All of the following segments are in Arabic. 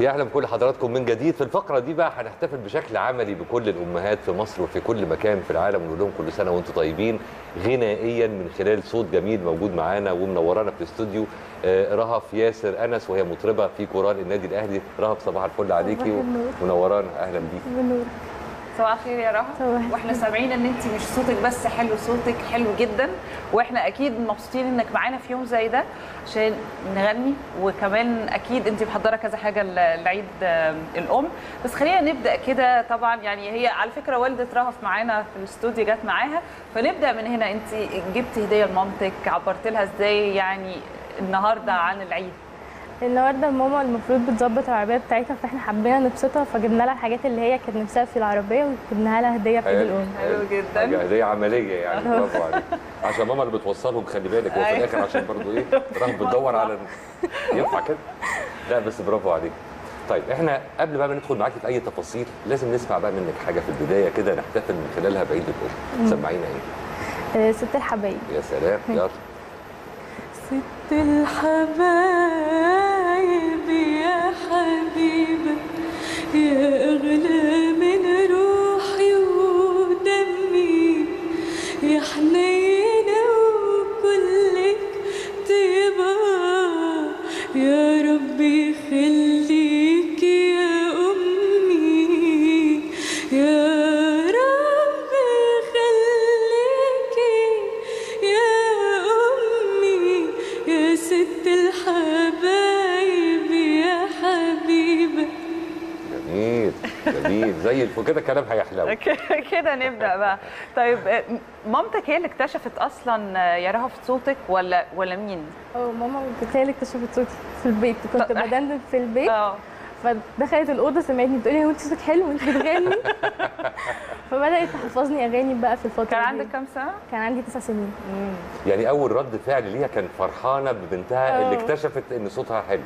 يا أهلا بكل حضراتكم من جديد. في الفقرة دي بقى هنحتفل بشكل عملي بكل الأمهات في مصر وفي كل مكان في العالم ونقول لهم كل سنة وأنتم طيبين غنائيا من خلال صوت جميل موجود معانا ومنورانا في الاستوديو آه، رهف ياسر أنس وهي مطربة في كورال النادي الأهلي. رهف صباح الفل عليكي. ومنورانا أهلا بيكي صباح الخير يا رهف. صباح وإحنا سامعين إن انت مش صوتك بس حلو صوتك حلو جدا وإحنا أكيد مبسوطين إنك معانا في يوم زي ده. عشان نغني وكمان أكيد انت محضرة كذا حاجة لعيد الأم. بس خلينا نبدأ كده طبعا يعني هي على فكرة والدة رهف معانا في الاستوديو جت معاها. فنبدأ من هنا. انت جبتي هدية لمامتك عبرت لها إزاي يعني النهارده عن العيد؟ النهارده ماما المفروض بتظبط العربية بتاعتها فإحنا حبينا نبسطها فجبنا لها الحاجات اللي هي كانت نفسها في العربية وجبناها لها هدية في عيد الام حلو. جدا. هدية عملية يعني برافو عليك. عشان ماما اللي بتوصلهم خلي بالك هو في أيوة. الآخر عشان برضو إيه رهف بتدور على ينفع كده. لا بس برافو عليك. طيب إحنا قبل بقى ما ندخل معاكي في أي تفاصيل لازم نسمع بقى منك حاجة في البداية كده نحتفل من خلالها بعيد الام سمعينا إيه؟ آه، ست الحبايب. يا سلام. يلا. ست الحبايب يا حبيبة يا أغلى من جميل جميل زي الفل كده كلام هيحلو. كده نبدأ بقى. طيب آه، مامتك هي اللي اكتشفت أصلا آه، يا رهف صوتك ولا ولا مين؟ آه ماما هي اللي اكتشفت صوتي في البيت. كنت بدندن في البيت. آه. فدخلت الأوضة سمعتني بتقولي هو أنت صوتك حلو وانت بتغني؟ فبدأت تحفظني أغاني بقى في الفترة كان. عندك كام سنة؟ كان عندي تسع سنين. يعني أول رد فعل ليها كان فرحانة ببنتها اللي آه. اكتشفت إن صوتها حلو.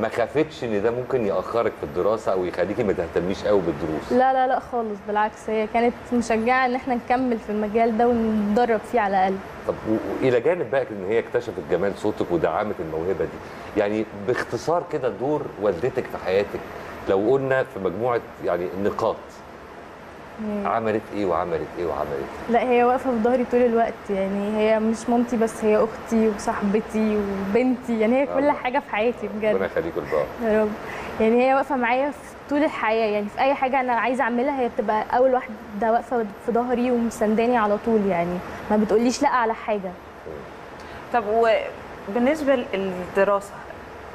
ما خافتش إن ده ممكن يأخرك في الدراسة أو يخليكي ما تهتميش قوي بالدروس؟ لا لا لا خالص بالعكس هي كانت مشجعة إن إحنا نكمل في المجال ده ونتدرب فيه على الأقل. طب وإلى جانب بقى إن هي اكتشفت جمال صوتك ودعمت الموهبة دي يعني باختصار كده دور والدتك في حياتك لو قلنا في مجموعة يعني نقاط عملت إيه وعملت إيه وعملت إيه؟ لا هي واقفة في ظهري طول الوقت يعني هي مش مامتي بس هي أختي وصاحبتي وبنتي يعني هي كل. حاجة في حياتي ربنا بجد يخليكم لبعض يا رب. يعني هي واقفة معايا في طول الحياة يعني في أي حاجة أنا عايزة أعملها هي بتبقى أول واحدة واقفة في ظهري ومسانداني على طول يعني ما بتقوليش لأ على حاجة. طب وبالنسبه للدراسة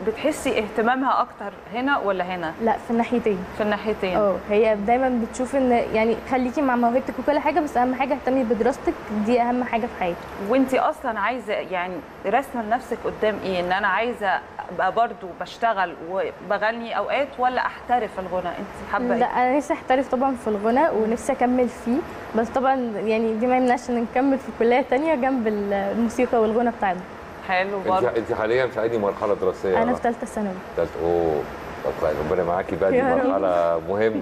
بتحسي اهتمامها أكتر هنا ولا هنا؟ لا في الناحيتين في الناحيتين آه هي دايما بتشوف إن يعني خليكي مع موهبتك وكل حاجة بس أهم حاجة اهتمي بدراستك دي أهم حاجة في حياتك وانت أصلا عايزة يعني رسمه لنفسك قدام إيه؟ إن أنا عايزة أبقى برضو بشتغل وبغني أوقات ولا أحترف الغنى؟ انت حابة لا إيه؟ أنا نفسي أحترف طبعا في الغناء ونفسي أكمل فيه بس طبعا يعني دي ما يمنعش إن نكمل في كلية تانية جنب الموسيقى والغنى بتاعنا حلو انت برضو انت حاليا في أي مرحلة دراسية؟ أنا رنا؟ في ثالثه ثانوي. تالت أوه. طب كويس. ربنا معاكي بقى دي. مرحلة مهمة.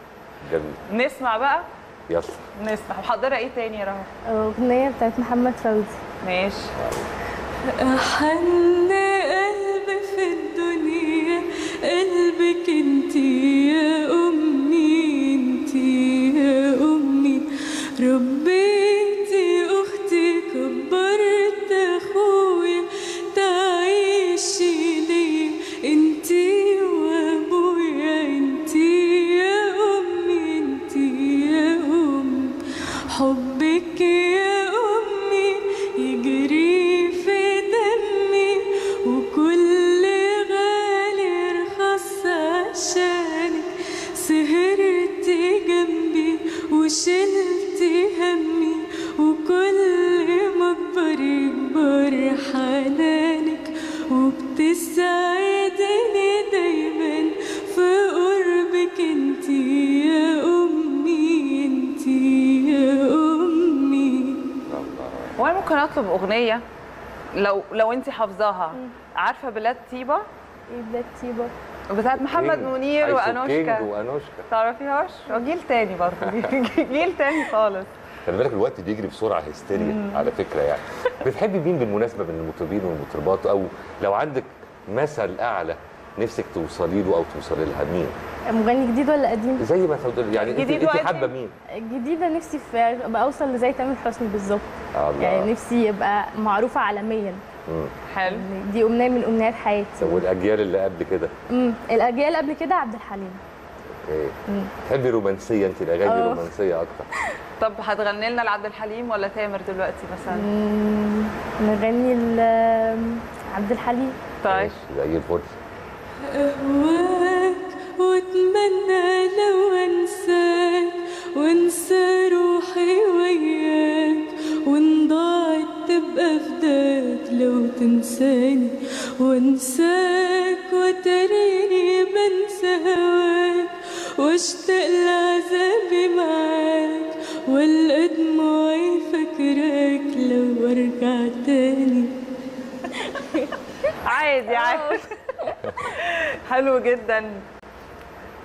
جميل. نسمع بقى؟ يلا. نسمع. محضره إيه تاني يا رهف؟ أغنية بتاعت محمد فوزي. ماشي. أحن قلب في الدنيا. قلبك انتي يا أمي انتي يا أمي. ربيتي ممكن أطلب أغنية؟ لو لو انت حافظاها. عارفة بلاد طيبة؟ إيه ده تيبا بتاعت محمد king. منير وأنوشكا. وأنوشكا. تعرفيهاش جيل تاني برضه. جيل تاني خالص. خلي بالك الوقت بيجري بسرعة هستيريا على فكرة يعني. بتحبي مين بالمناسبة من المطربين والمطربات؟ أو لو عندك مثل أعلى نفسك توصلي له أو توصلي لها مين؟ مغني جديد ولا قديم؟ زي ما تقول يعني انت جديد أنت وقديم. حابة مين؟ الجديده نفسي في أبقى أوصل لزي تامر حسني بالظبط. الله. يعني نفسي ابقى معروفة عالميا. حلو. يعني دي أمنية من أمنيات حياتي. طب والأجيال اللي قبل كده؟ امم الأجيال قبل كده عبد الحليم. مم. تحبي رومانسية؟ أنت الاغاني آه. رومانسية أكتر. طب هتغني لنا لعبد الحليم ولا تامر دلوقتي مثلا؟ نغني ل- عبد الحليم. طيب. ماشي، زي الفل. أهواك وأتمنى لو أنساك وأنسى روحي وياك وان ضاعت تبقى فداك لو تنساني وأنساك وتريني بنسى هواك وأشتاق لعذابي معاك والقى دموعي فاكراك لو أرجع تاني. عادي عادي. حلو جدا.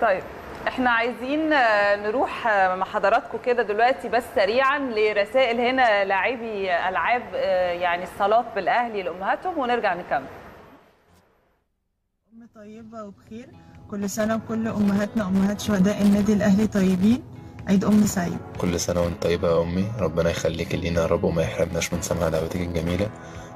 طيب إحنا عايزين آه، نروح آه، مع حضراتكم كده دلوقتي بس سريعا لرسائل هنا لاعبي ألعاب آه، يعني الصالات بالأهلي لأمهاتهم ونرجع نكمل. أم طيبة وبخير. كل سنة وكل أمهاتنا أمهات شهداء النادي الأهلي طيبين. عيد أم سعيد. كل سنة وأنت طيبة يا أمي. ربنا يخليك لينا يا رب وما يحرمناش من سماع دعوتك الجميلة.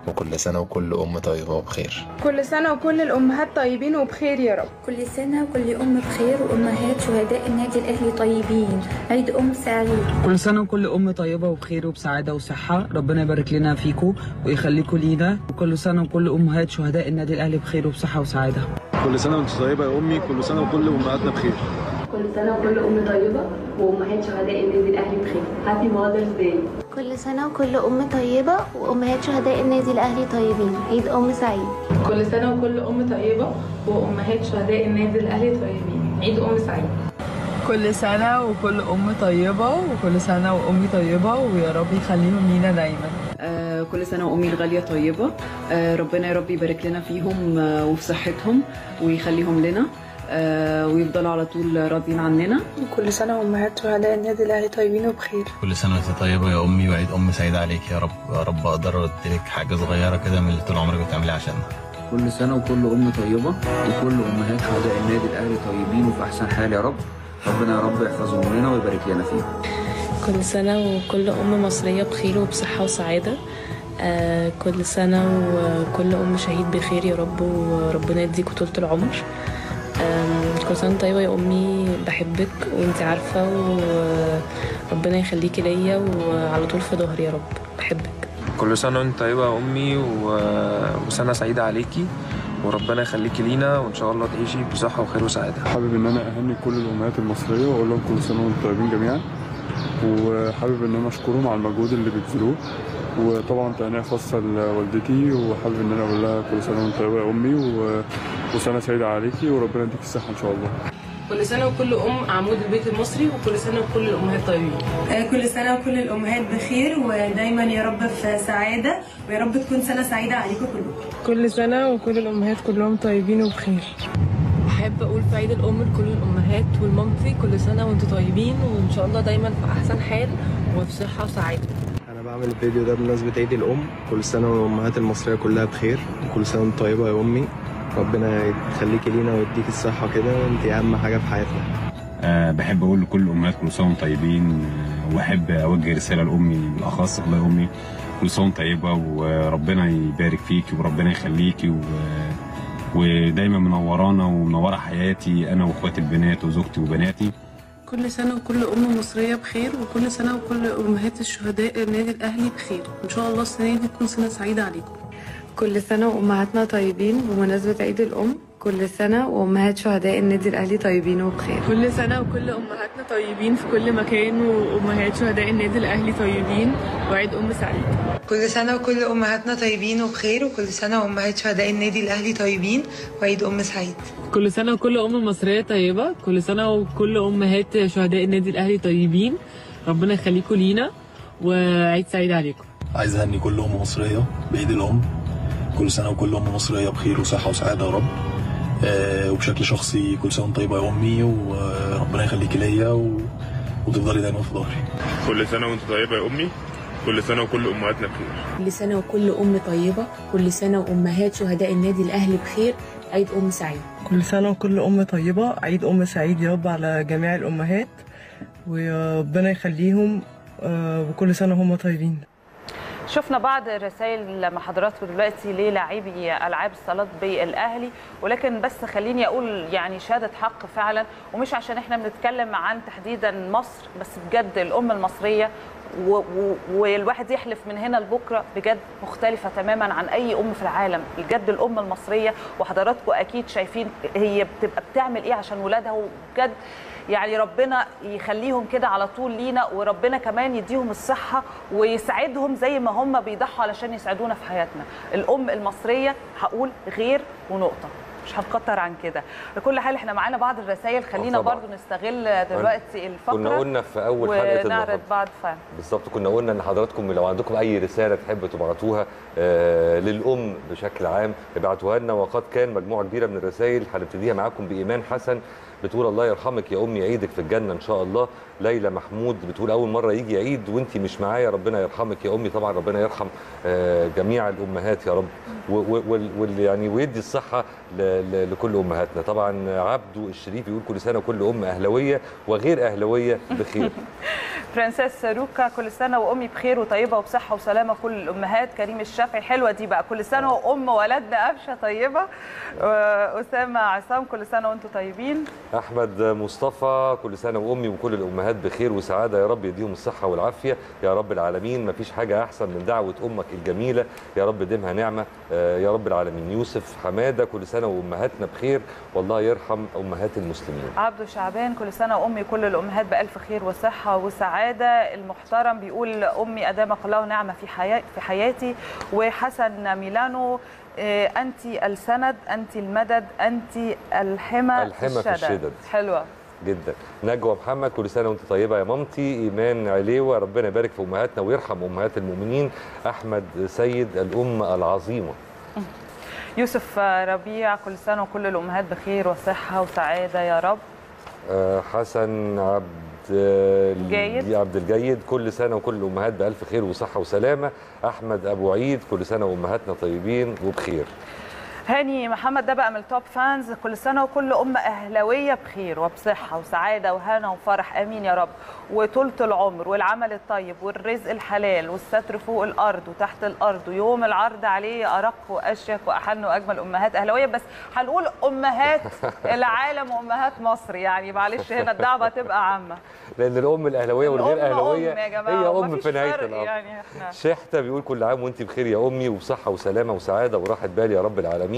وكل سنة وكل أم طيبة وبخير. كل سنة وكل الأمهات طيبين وبخير يا رب. كل سنة وكل أم بخير وأمهات شهداء النادي الأهلي طيبين. عيد أم سعيد. كل سنة وكل أم طيبة وبخير وبسعادة وصحة. ربنا يبارك لنا فيكم ويخليكم لينا. وكل سنة وكل أمهات شهداء النادي الأهلي بخير وبصحة وسعادة. كل سنة وأنت طيبة يا أمي. كل سنة وكل أمهاتنا بخير. كل سنة وكل أم طيبة وأمهات شهداء النادي الأهلي بخير. هابي ماذرز داي كل سنة وكل أم طيبة وأمهات شهداء النادي الأهلي طيبين. عيد أم سعيد. كل سنة وكل أم طيبة وأمهات شهداء النادي الأهلي طيبين. عيد أم سعيد. كل سنة وكل أم طيبة وكل سنة وأمي طيبة ويا رب يخليهم لينا دايما. آه كل سنة وأمي الغالية طيبة. آه ربنا يا رب يبارك لنا فيهم آه وفي صحتهم ويخليهم لنا. آه ويفضلوا على طول راضيين عننا. كل سنة وأمهات شهداء النادي الأهلي طيبين وبخير. كل سنة وأنت طيبة يا أمي وعيد أم سعيد عليك يا رب. يا رب أقدر أديلك حاجة صغيرة كده من اللي طول عمرك بتعمليها عشاننا كل سنة وكل أم طيبة وكل أمهات شهداء النادي الأهلي طيبين وفي أحسن حال يا رب. ربنا يا رب يحفظهم لنا ويبارك لنا فيهم كل سنة وكل أم مصرية بخير وبصحة وسعادة. آه كل سنة وكل أم شهيد بخير يا رب وربنا يديكوا طولة العمر. سنة طيبة يا أمي بحبك وانت عارفة وربنا يخليكي ليا وعلى طول في ظهري يا رب. بحبك. كل سنة وأنت طيبة يا أمي و... وسنة سعيدة عليكي وربنا يخليكي لينا وإن شاء الله تعيشي بصحة وخير وسعادة. حابب إن أنا أهني كل الأمهات المصرية وأقول لهم كل سنة وأنتم طيبين جميعا. وحابب إن أنا أشكرهم على المجهود اللي بيبذلوه. وطبعا تهنئه خاصة لوالدتي وحابب إن أنا أقول لها كل سنة وانت طيبة يا أمي. و... وسنة سعيدة عليكي وربنا يديك الصحة إن شاء الله. كل سنة وكل أم عمود البيت المصري وكل سنة وكل الأمهات طيبين. كل سنة وكل الأمهات بخير ودايما يا رب في سعادة ويا رب تكون سنة سعيدة عليكم كلكم. كل سنة وكل الأمهات كلهم طيبين وبخير. أحب أقول في عيد الأم لكل الأمهات والمامتي كل سنة وأنتم طيبين وإن شاء الله دايما في أحسن حال وفي صحة وسعادة. أنا بعمل الفيديو ده بمناسبة عيد الأم. كل سنة والأمهات المصرية كلها بخير وكل سنة وانت طيبة يا أمي. ربنا يخليكي لينا ويديك الصحة كده وانت أهم حاجة في حياتنا. أه بحب أقول لكل الأمهات كل سنه وأنتم طيبين أه، وأحب أوجه رسالة لأمي بالاخص الله أمي كل سنه طيبة وربنا يبارك فيكي وربنا يخليكي و... ودايما منورانا ومنورة حياتي أنا وإخواتي البنات وزوجتي وبناتي. كل سنة وكل أم مصرية بخير وكل سنة وكل أمهات الشهداء النادي الأهلي بخير. إن شاء الله السنة دي تكون سنة سعيدة عليكم. كل سنة وأمهاتنا طيبين. بمناسبة عيد الأم كل سنة وأمهات شهداء النادي الأهلي طيبين وبخير. كل سنة وكل أمهاتنا طيبين في كل مكان وأمهات شهداء النادي الأهلي طيبين. وعيد أم سعيد. كل سنة وكل أمهاتنا طيبين وبخير وكل سنة وأمهات شهداء النادي الأهلي طيبين. وعيد أم سعيد. كل سنة وكل أم مصرية طيبة كل سنة وكل أمهات شهداء النادي الأهلي طيبين. ربنا يخليكم لينا وعيد سعيد عليكم. عايز أهني كل أم مصرية بعيد الأم. كل سنة وكل أم مصرية بخير وصحة وسعادة يا رب. أه وبشكل شخصي كل سنة وأنت طيبة يا أمي وربنا يخليكي ليا و... وتفضلي دايما في ظهري. كل سنة وأنت طيبة يا أمي كل سنة وكل أمهاتنا بخير. كل سنة وكل أم طيبة كل سنة وأمهات شهداء النادي الأهلي بخير عيد أم سعيد. كل سنة وكل أم طيبة عيد أم سعيد يا رب على جميع الأمهات وربنا يخليهم آه، وكل سنة هم طيبين. شفنا بعض الرسائل مع حضراتكم دلوقتي للاعبي ألعاب الصالات بالأهلي ولكن بس خليني أقول يعني شهادة حق فعلا ومش عشان إحنا بنتكلم عن تحديدا مصر بس بجد الام المصرية والواحد يحلف من هنا لبكرة بجد مختلفة تماما عن أي أم في العالم. بجد الام المصرية وحضراتكم أكيد شايفين هي بتبقى بتعمل إيه عشان ولادها وبجد يعني ربنا يخليهم كده على طول لينا وربنا كمان يديهم الصحة ويسعدهم زي ما هم بيضحوا علشان يسعدونا في حياتنا الأم المصرية هقول غير ونقطة مش هنكتر عن كده لكل حال إحنا معانا بعض الرسائل خلينا. برضو نستغل دلوقتي الفقرة كنا قلنا في أول حلقة ونعرض. بعض فعلا بالظبط كنا قلنا إن حضراتكم لو عندكم أي رسالة تحبوا تبعتوها آه، للأم بشكل عام ابعتوها لنا وقد كان مجموعة كبيرة من الرسائل هنبتديها معاكم بإيمان حسن بتقول الله يرحمك يا أمي عيدك في الجنة إن شاء الله. ليلى محمود بتقول أول مرة يجي عيد وانت مش معايا ربنا يرحمك يا أمي. طبعا ربنا يرحم آه، جميع الأمهات يا رب. و- و- وال- وال- يعني ويدي الصحة لكل أمهاتنا. طبعا عبدو الشريف يقول كل سنة كل أم اهلاويه وغير اهلاويه بخير. برنسيس روكا كل سنة وأمي بخير وطيبة وبصحة وسلامة كل الأمهات. كريم الشافعي حلوة دي بقى. كل سنة وأم ولدنا قفشه طيبة. أسامة عصام كل سنة وأنتم طيبين. أحمد مصطفى كل سنة وأمي وكل الأمهات بخير وسعادة. يا رب يديهم الصحة والعافية. يا رب العالمين مفيش حاجة أحسن من دعوة أمك الجميلة. يا رب ديمها نعمة. آه، يا رب العالمين. يوسف حمادة كل سنة وأمهاتنا بخير. والله يرحم أمهات المسلمين. عبدو شعبان كل سنة وأمي كل الأمهات بألف خير وصحة وسعادة. المحترم بيقول أمي أدامك الله نعمة في حياتي. وحسن ميلانو أنت السند أنت المدد أنت الحمى الحمى في الشدد. حلوة. جدا. نجوى محمد كل سنة وأنت طيبة يا مامتي. إيمان عليوة ربنا يبارك في أمهاتنا ويرحم أمهات المؤمنين. أحمد سيد الأم العظيمة. يوسف ربيع كل سنة وكل الأمهات بخير وصحة وسعادة يا رب. آه، حسن عبد جيد. عبد الجيد. كل سنة وكل الامهات بألف خير وصحة وسلامة. أحمد أبو عيد كل سنة وأمهاتنا طيبين وبخير. هاني محمد ده بقى من ال top fans كل سنة وكل ام أهلاوية بخير وبصحة وسعادة وهنا وفرح. آمين يا رب. وطولة العمر والعمل الطيب والرزق الحلال والستر فوق الأرض وتحت الأرض ويوم العرض عليه أرق وأشيك وأحن وأجمل أمهات أهلاوية. بس هنقول أمهات العالم وأمهات مصر يعني. معلش هنا الدعوة تبقى عامة. لأن الأم الأهلاوية والغير اهلاويه أم يا جماعة، هي أم في نهاية الأمر. يعني. شحتة بيقول كل عام وأنت بخير يا أمي وبصحه وسلامة وسعادة وراحة بال يا رب العالمين.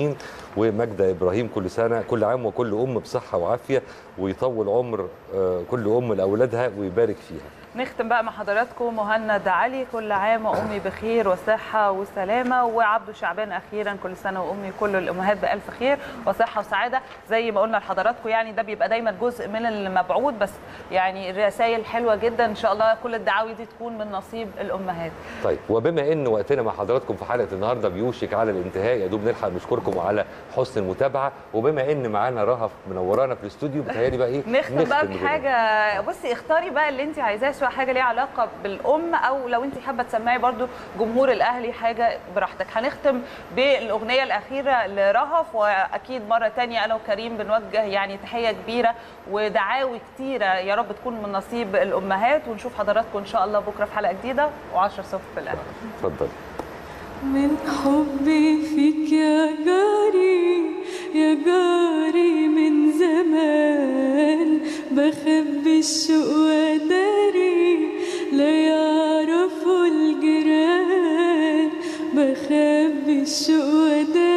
وماجده إبراهيم كل سنة كل عام وكل أم بصحة وعافية ويطول عمر آه، كل أم لأولادها ويبارك فيها. نختم بقى مع حضراتكم مهند علي كل عام وأمي بخير وصحة وسلامة وعبده شعبان أخيرا كل سنة وأمي كل الأمهات بألف خير وصحة وسعادة. زي ما قلنا لحضراتكم يعني ده بيبقى دايما جزء من المبعوث بس يعني الرسائل حلوة جدا إن شاء الله كل الدعاوي دي تكون من نصيب الأمهات. طيب وبما إن وقتنا مع حضراتكم في حلقة النهارده بيوشك على الانتهاء يا دوب نلحق نشكركم على حسن المتابعة. وبما إن معانا رهف منورانا في الاستوديو بتهيألي بقى إيه نختم بقى. بحاجة. بصي اختاري بقى اللي انت عايزاه سواء حاجة ليها علاقة بالأم أو لو انت حابة تسمعي برضو جمهور الأهلي حاجة براحتك. هنختم بالأغنية الأخيرة لرهف وأكيد مرة تانية أنا وكريم بنوجه يعني تحية كبيرة ودعاوي كتيرة يا رب تكون من نصيب الأمهات. ونشوف حضراتكم إن شاء الله بكرة في حلقة جديدة و10 صفر في الاهلي اتفضل من حبي فيك يا جاري يا جاري من زمان. بخبي الشوق وداري لا يعرفوا الجيران. بخبي الشوق وداري